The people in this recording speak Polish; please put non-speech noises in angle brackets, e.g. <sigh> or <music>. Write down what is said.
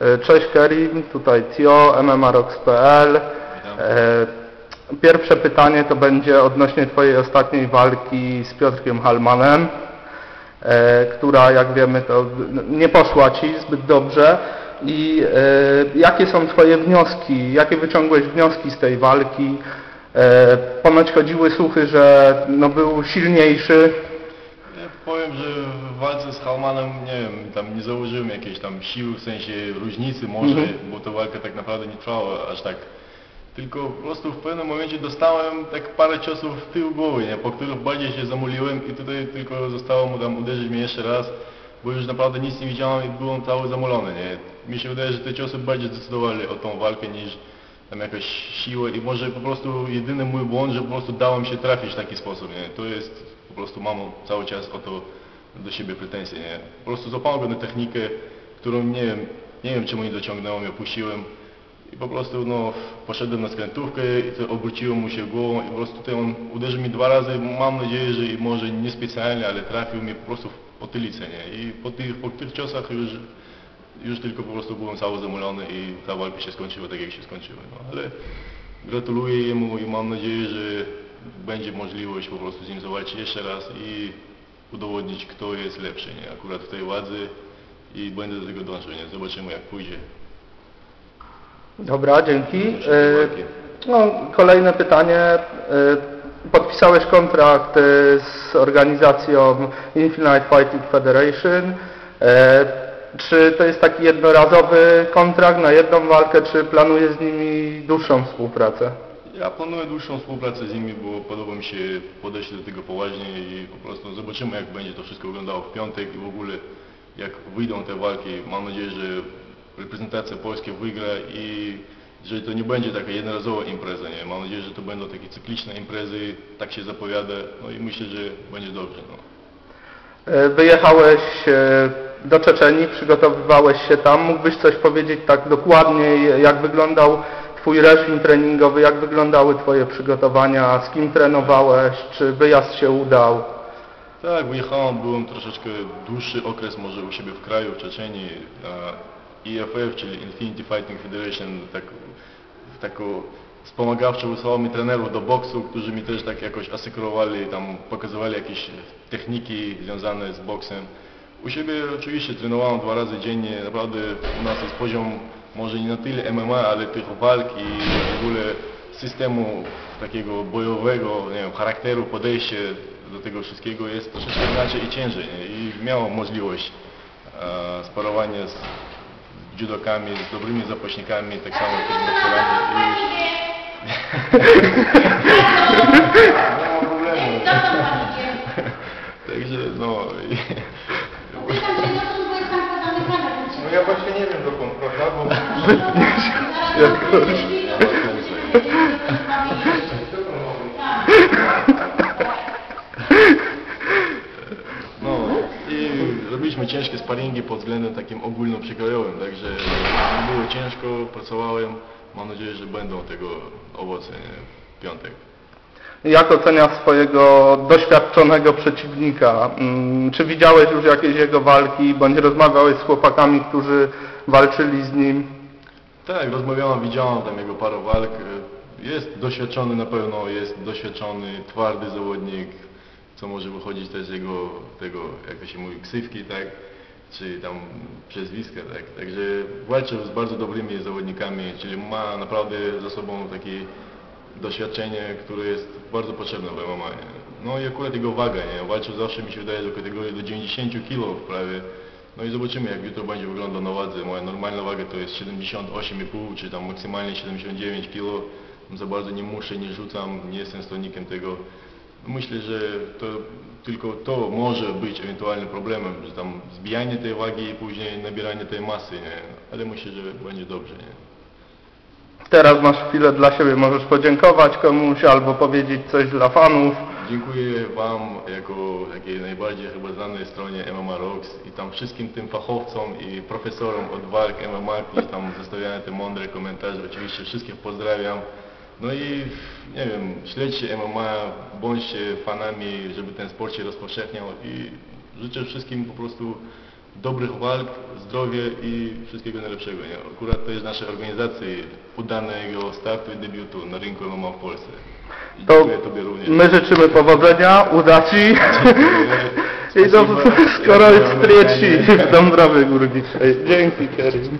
E, Cześć Kerim, tutaj Tio, MMAROX.pl. Witam. E, Pierwsze pytanie to będzie odnośnie Twojej ostatniej walki z Piotrkiem Halmanem, e, która jak wiemy to nie poszła Ci zbyt dobrze. I jakie są Twoje wnioski, jakie wyciągłeś wnioski z tej walki? Ponoć chodziły słuchy, że no, był silniejszy, Ja powiem, że walce z Halmanem, nie wiem, tam nie założyłem jakiejś tam siły, w sensie różnicy może, Mhm. bo ta walka tak naprawdę nie trwała aż tak. Tylko po prostu w pewnym momencie dostałem tak parę ciosów w tył głowy, nie, po których bardziej się zamuliłem i tutaj tylko zostało mu tam uderzyć mnie jeszcze raz, bo już naprawdę nic nie widziałem i byłem cały zamulony, nie. Mi się wydaje, że te ciosy bardziej zdecydowali o tą walkę niż tam jakaś siła i może po prostu jedyny mój błąd, że po prostu dałem się trafić w taki sposób, nie. To jest po prostu mam cały czas o to do siebie pretensje, nie. Po prostu złapałem go na technikę, którą nie wiem, nie wiem czemu nie dociągnąłem, ją puściłem i po prostu no poszedłem na skrętówkę i obróciłem mu się głową i po prostu tutaj on uderzył mi dwa razy, mam nadzieję, że może niespecjalnie, ale trafił mnie po prostu w potylicę, nie. I po tych, po tych ciosach już już tylko po prostu byłem cały zamulony i ta walka się skończyła tak jak się skończyła. No, ale gratuluję jemu i mam nadzieję, że będzie możliwość po prostu z nim zawalczyć jeszcze raz i udowodnić kto jest lepszy, nie? Akurat w tej wadze i będę do tego dążył, nie? Zobaczymy jak pójdzie. Dobra, dzięki. E. No, kolejne pytanie. E, Podpisałeś kontrakt e, z organizacją Infinite Fighting Federation. Czy to jest taki jednorazowy kontrakt na jedną walkę, czy planujesz z nimi dłuższą współpracę? Ja planuję dłuższą współpracę z nimi, bo podoba mi się podejście do tego poważnie i po prostu zobaczymy jak będzie to wszystko wyglądało w piątek i w ogóle jak wyjdą te walki. Mam nadzieję, że reprezentacja Polski wygra i że to nie będzie taka jednorazowa impreza, nie? Mam nadzieję, że to będą takie cykliczne imprezy, tak się zapowiada, no i myślę, że będzie dobrze, no. E, Wyjechałeś e, do Czeczenii, przygotowywałeś się tam. Mógłbyś coś powiedzieć tak dokładniej, jak wyglądał Twój reżim treningowy, jak wyglądały Twoje przygotowania, z kim trenowałeś, czy wyjazd się udał? Tak, wyjechałem, byłem troszeczkę dłuższy okres może u siebie w kraju, w Czeczenii. e, IFF, czyli Infinity Fighting Federation, tak, taką wspomagawczo wysłała mi trenerów do boksu, którzy mi też tak jakoś asekurowali, tam pokazywali jakieś techniki związane z boksem. U siebie oczywiście trenowałem dwa razy dziennie, naprawdę u nas jest poziom może nie na tyle MMA, ale tych walk i w ogóle systemu takiego bojowego, nie wiem, charakteru, podejście do tego wszystkiego jest troszeczkę inaczej i ciężej. Nie? I miałem możliwość e, sparowania z judokami, z dobrymi zapaśnikami, tak samo jak z bokserami i nie ma problemu. Także no i... No ja właśnie nie wiem dokąd, prawda? Bo... No i robiliśmy ciężkie sparingi pod względem takim ogólnoprzykrojowym, także było ciężko, pracowałem. Mam nadzieję, że będą tego owoce w piątek. Jak oceniasz swojego doświadczonego przeciwnika? Mm, Czy widziałeś już jakieś jego walki, bądź rozmawiałeś z chłopakami, którzy walczyli z nim? Tak, rozmawiałem, widziałem tam jego parę walk. Jest doświadczony na pewno, jest doświadczony, twardy zawodnik, co może wychodzić też z jego, tego, jak to się mówi, ksywki, tak? Czy tam przezwiska, tak? Także walczył z bardzo dobrymi zawodnikami, czyli ma naprawdę za sobą takie doświadczenie, które jest bardzo potrzebne w MMA. Nie? No i akurat jego waga, nie? Walczył zawsze mi się wydaje do kategorii do 90 kg prawie. No i zobaczymy jak jutro będzie wyglądał na wadze. Moja normalna waga to jest 78,5 czy tam maksymalnie 79 kg. Za bardzo nie muszę, nie rzucam, nie jestem stronnikiem tego. Myślę, że to tylko to może być ewentualnym problemem, że tam zbijanie tej wagi i później nabieranie tej masy, nie? Ale myślę, że będzie dobrze, nie? Teraz masz chwilę dla siebie, możesz podziękować komuś albo powiedzieć coś dla fanów. Dziękuję Wam jako takiej najbardziej chyba znanej stronie MMA Rocks i tam wszystkim tym fachowcom i profesorom od walk MMA, którzy tam zostawiają te mądre komentarze. Oczywiście wszystkich pozdrawiam. No i nie wiem, śledźcie MMA, bądźcie fanami, żeby ten sport się rozpowszechniał i życzę wszystkim po prostu dobrych walk, zdrowie i wszystkiego najlepszego. Nie? Akurat to jest naszej organizacji udanego startu i debiutu na rynku MMA w Polsce. To my życzymy powodzenia, udaci. <laughs> I do skoro jest trzeci w Dąbrowie Górniczej. Dzięki Kerim.